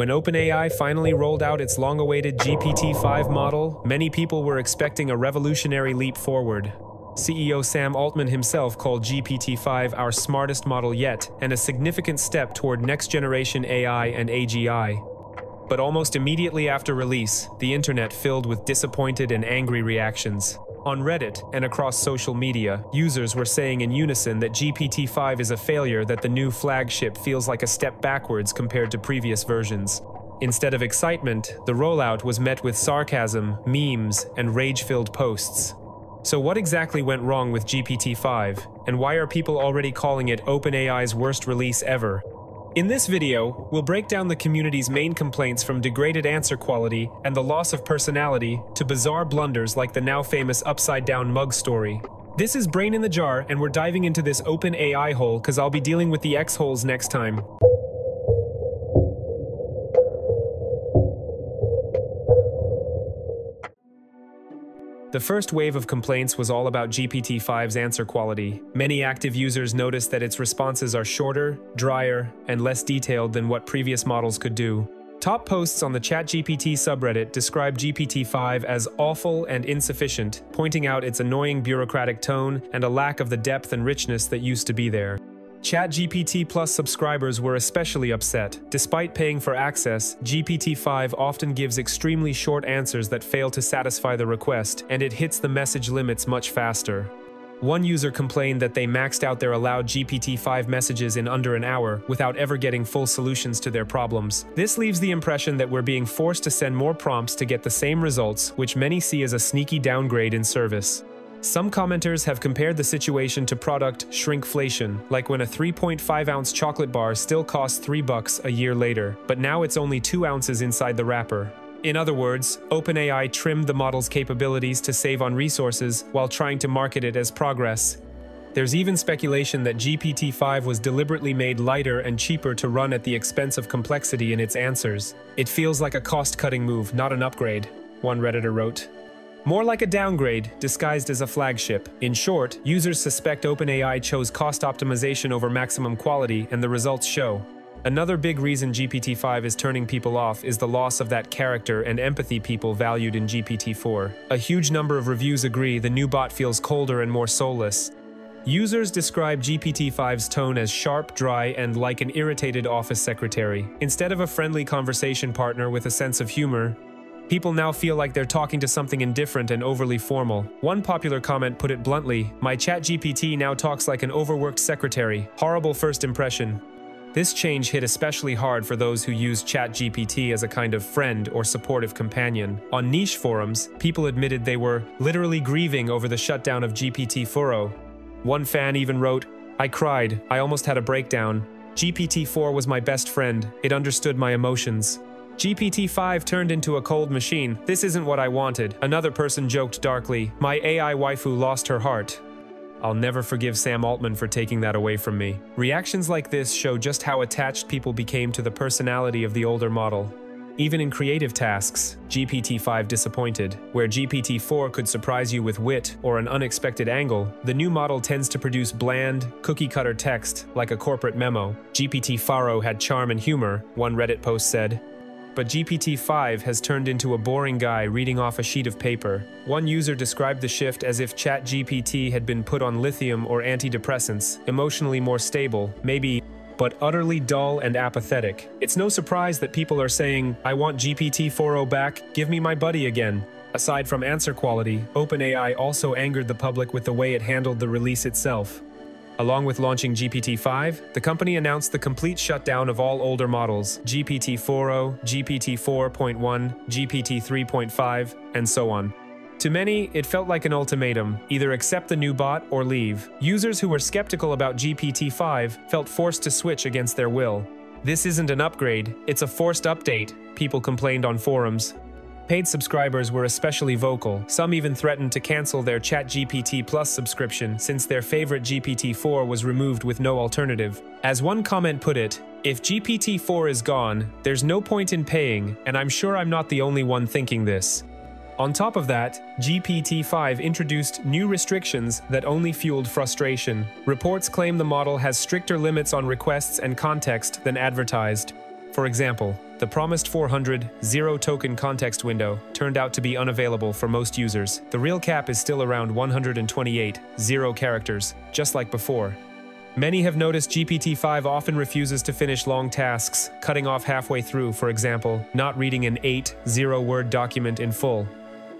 When OpenAI finally rolled out its long-awaited GPT-5 model, many people were expecting a revolutionary leap forward. CEO Sam Altman himself called GPT-5 our smartest model yet and a significant step toward next-generation AI and AGI. But almost immediately after release, the internet filled with disappointed and angry reactions. On Reddit and across social media, users were saying in unison that GPT-5 is a failure that the new flagship feels like a step backwards compared to previous versions. Instead of excitement, the rollout was met with sarcasm, memes, and rage-filled posts. So what exactly went wrong with GPT-5, and why are people already calling it OpenAI's worst release ever? In this video, we'll break down the community's main complaints from degraded answer quality and the loss of personality to bizarre blunders like the now famous upside-down mug story. This is Brain in the Jar, and we're diving into this open AI hole because I'll be dealing with the X-holes next time. The first wave of complaints was all about GPT-5's answer quality. Many active users noticed that its responses are shorter, drier, and less detailed than what previous models could do. Top posts on the ChatGPT subreddit describe GPT-5 as awful and insufficient, pointing out its annoying bureaucratic tone and a lack of the depth and richness that used to be there. ChatGPT Plus subscribers were especially upset. Despite paying for access, GPT-5 often gives extremely short answers that fail to satisfy the request, and it hits the message limits much faster. One user complained that they maxed out their allowed GPT-5 messages in under an hour without ever getting full solutions to their problems. This leaves the impression that we're being forced to send more prompts to get the same results, which many see as a sneaky downgrade in service. Some commenters have compared the situation to product shrinkflation, like when a 3.5 ounce chocolate bar still costs 3 bucks a year later, but now it's only 2 ounces inside the wrapper. In other words, OpenAI trimmed the model's capabilities to save on resources while trying to market it as progress. There's even speculation that GPT-5 was deliberately made lighter and cheaper to run at the expense of complexity in its answers. It feels like a cost-cutting move, not an upgrade, one Redditor wrote. More like a downgrade, disguised as a flagship. In short, users suspect OpenAI chose cost optimization over maximum quality, and the results show. Another big reason GPT-5 is turning people off is the loss of that character and empathy people valued in GPT-4. A huge number of reviews agree the new bot feels colder and more soulless. Users describe GPT-5's tone as sharp, dry, and like an irritated office secretary. Instead of a friendly conversation partner with a sense of humor, People now feel like they're talking to something indifferent and overly formal. One popular comment put it bluntly, my ChatGPT now talks like an overworked secretary. Horrible first impression. This change hit especially hard for those who use ChatGPT as a kind of friend or supportive companion. On niche forums, people admitted they were literally grieving over the shutdown of GPT-4o. One fan even wrote, I cried, I almost had a breakdown. GPT-4 was my best friend, it understood my emotions. GPT-5 turned into a cold machine. This isn't what I wanted. Another person joked darkly, my AI waifu lost her heart. I'll never forgive Sam Altman for taking that away from me. Reactions like this show just how attached people became to the personality of the older model. Even in creative tasks, GPT-5 disappointed. Where GPT-4 could surprise you with wit or an unexpected angle, the new model tends to produce bland, cookie-cutter text like a corporate memo. GPT-4o had charm and humor, one Reddit post said, but GPT-5 has turned into a boring guy reading off a sheet of paper. One user described the shift as if ChatGPT had been put on lithium or antidepressants, emotionally more stable, maybe but utterly dull and apathetic. It's no surprise that people are saying, I want GPT-4o back, give me my buddy again. Aside from answer quality, OpenAI also angered the public with the way it handled the release itself. Along with launching GPT-5, the company announced the complete shutdown of all older models, GPT-4o, GPT-4.1, GPT-3.5, and so on. To many, it felt like an ultimatum, either accept the new bot or leave. Users who were skeptical about GPT-5 felt forced to switch against their will. This isn't an upgrade, it's a forced update, people complained on forums. Paid subscribers were especially vocal. Some even threatened to cancel their ChatGPT Plus subscription since their favorite GPT-4 was removed with no alternative. As one comment put it, if GPT-4 is gone, there's no point in paying, and I'm sure I'm not the only one thinking this. On top of that, GPT-5 introduced new restrictions that only fueled frustration. Reports claim the model has stricter limits on requests and context than advertised. For example, The promised 400 zero token context window turned out to be unavailable for most users. The real cap is still around 128 zero characters, just like before. Many have noticed GPT-5 often refuses to finish long tasks, cutting off halfway through, for example, not reading an 8 zero-word document in full.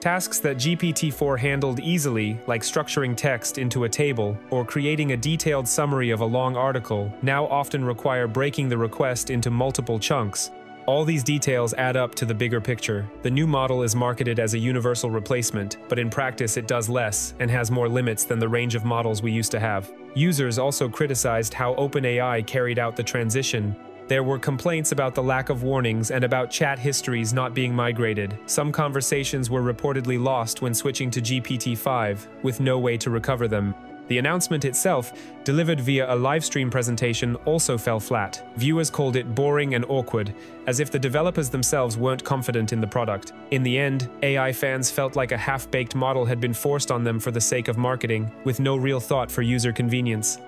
Tasks that GPT-4 handled easily, like structuring text into a table or creating a detailed summary of a long article, now often require breaking the request into multiple chunks, all these details add up to the bigger picture. The new model is marketed as a universal replacement, but in practice it does less and has more limits than the range of models we used to have. Users also criticized how OpenAI carried out the transition. There were complaints about the lack of warnings and about chat histories not being migrated. Some conversations were reportedly lost when switching to GPT-5, with no way to recover them. The announcement itself, delivered via a livestream presentation, also fell flat. Viewers called it boring and awkward, as if the developers themselves weren't confident in the product. In the end, AI fans felt like a half-baked model had been forced on them for the sake of marketing, with no real thought for user convenience.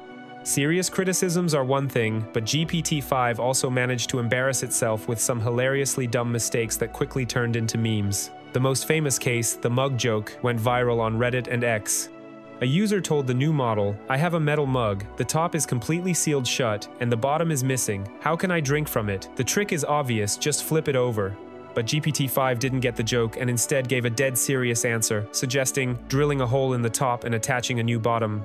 Serious criticisms are one thing, but GPT-5 also managed to embarrass itself with some hilariously dumb mistakes that quickly turned into memes. The most famous case, the mug joke, went viral on Reddit and X, a user told the new model, I have a metal mug, the top is completely sealed shut, and the bottom is missing. How can I drink from it? The trick is obvious, just flip it over. But GPT-5 didn't get the joke and instead gave a dead serious answer, suggesting drilling a hole in the top and attaching a new bottom.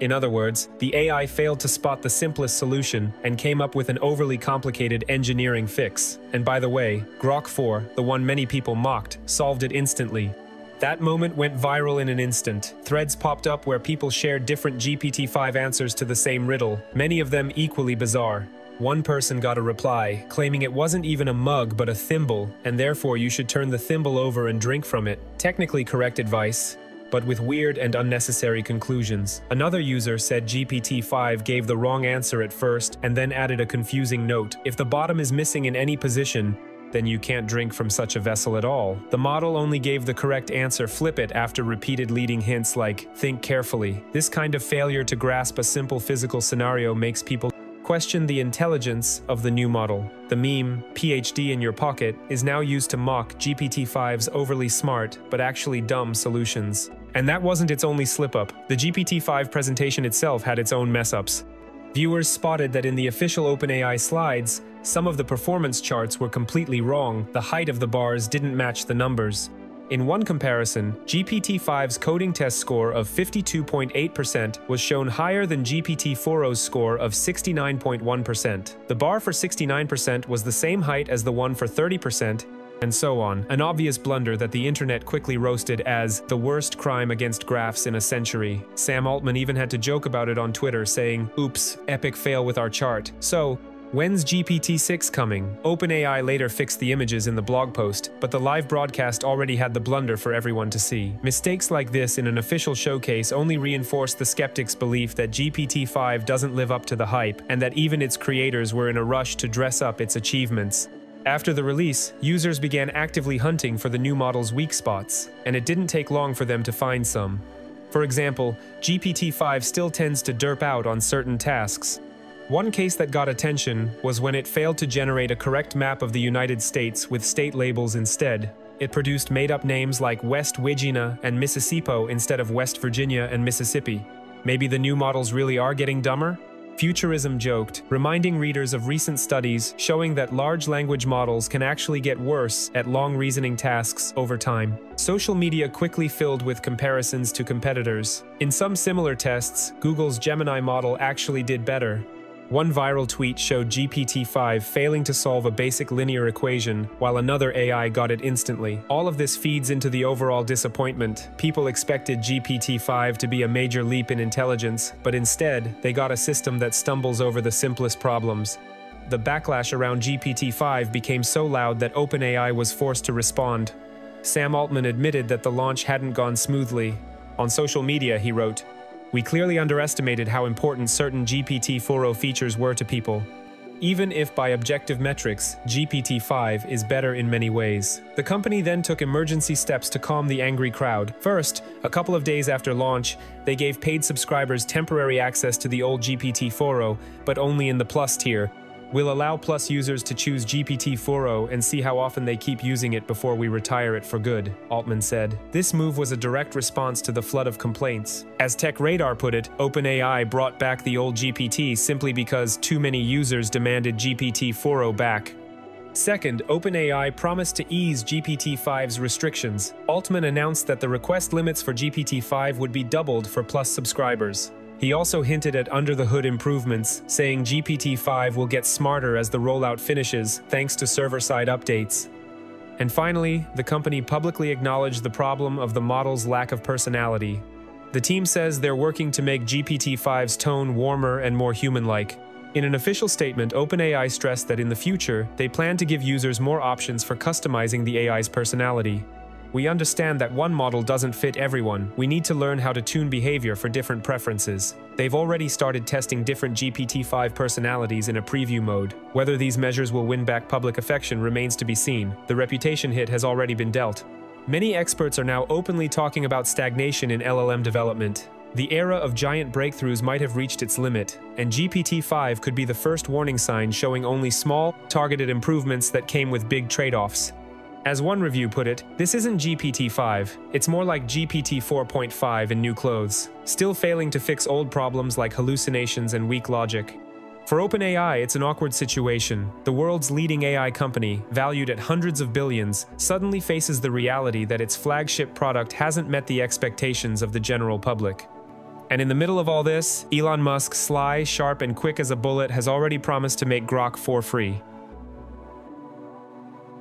In other words, the AI failed to spot the simplest solution and came up with an overly complicated engineering fix. And by the way, Grok 4, the one many people mocked, solved it instantly, that moment went viral in an instant. Threads popped up where people shared different GPT-5 answers to the same riddle, many of them equally bizarre. One person got a reply, claiming it wasn't even a mug but a thimble, and therefore you should turn the thimble over and drink from it. Technically correct advice, but with weird and unnecessary conclusions. Another user said GPT-5 gave the wrong answer at first and then added a confusing note. If the bottom is missing in any position, then you can't drink from such a vessel at all. The model only gave the correct answer flip it after repeated leading hints like, think carefully. This kind of failure to grasp a simple physical scenario makes people question the intelligence of the new model. The meme, PhD in your pocket, is now used to mock GPT-5's overly smart, but actually dumb solutions. And that wasn't its only slip-up. The GPT-5 presentation itself had its own mess-ups. Viewers spotted that in the official OpenAI slides, some of the performance charts were completely wrong, the height of the bars didn't match the numbers. In one comparison, GPT-5's coding test score of 52.8% was shown higher than GPT-4o's score of 69.1%. The bar for 69% was the same height as the one for 30%, and so on, an obvious blunder that the internet quickly roasted as the worst crime against graphs in a century. Sam Altman even had to joke about it on Twitter, saying, oops, epic fail with our chart. So, When's GPT-6 coming? OpenAI later fixed the images in the blog post, but the live broadcast already had the blunder for everyone to see. Mistakes like this in an official showcase only reinforce the skeptics' belief that GPT-5 doesn't live up to the hype, and that even its creators were in a rush to dress up its achievements. After the release, users began actively hunting for the new model's weak spots, and it didn't take long for them to find some. For example, GPT-5 still tends to derp out on certain tasks, one case that got attention was when it failed to generate a correct map of the United States with state labels instead. It produced made-up names like West Virginia and Mississippi instead of West Virginia and Mississippi. Maybe the new models really are getting dumber? Futurism joked, reminding readers of recent studies showing that large language models can actually get worse at long reasoning tasks over time. Social media quickly filled with comparisons to competitors. In some similar tests, Google's Gemini model actually did better, one viral tweet showed GPT-5 failing to solve a basic linear equation, while another AI got it instantly. All of this feeds into the overall disappointment. People expected GPT-5 to be a major leap in intelligence, but instead, they got a system that stumbles over the simplest problems. The backlash around GPT-5 became so loud that OpenAI was forced to respond. Sam Altman admitted that the launch hadn't gone smoothly. On social media, he wrote, we clearly underestimated how important certain GPT-4o features were to people. Even if by objective metrics, GPT-5 is better in many ways. The company then took emergency steps to calm the angry crowd. First, a couple of days after launch, they gave paid subscribers temporary access to the old GPT-4o, but only in the Plus tier. We'll allow Plus users to choose GPT-4o and see how often they keep using it before we retire it for good, Altman said. This move was a direct response to the flood of complaints. As Tech Radar put it, OpenAI brought back the old GPT simply because too many users demanded GPT-4o back. Second, OpenAI promised to ease GPT-5's restrictions. Altman announced that the request limits for GPT-5 would be doubled for Plus subscribers. He also hinted at under-the-hood improvements, saying GPT-5 will get smarter as the rollout finishes, thanks to server-side updates. And finally, the company publicly acknowledged the problem of the model's lack of personality. The team says they're working to make GPT-5's tone warmer and more human-like. In an official statement, OpenAI stressed that in the future, they plan to give users more options for customizing the AI's personality. We understand that one model doesn't fit everyone. We need to learn how to tune behavior for different preferences. They've already started testing different GPT-5 personalities in a preview mode. Whether these measures will win back public affection remains to be seen. The reputation hit has already been dealt. Many experts are now openly talking about stagnation in LLM development. The era of giant breakthroughs might have reached its limit, and GPT-5 could be the first warning sign showing only small, targeted improvements that came with big trade-offs. As one review put it, this isn't GPT-5, it's more like GPT 4.5 in new clothes, still failing to fix old problems like hallucinations and weak logic. For OpenAI, it's an awkward situation. The world's leading AI company, valued at hundreds of billions, suddenly faces the reality that its flagship product hasn't met the expectations of the general public. And in the middle of all this, Elon Musk, sly, sharp, and quick as a bullet, has already promised to make Grok for free.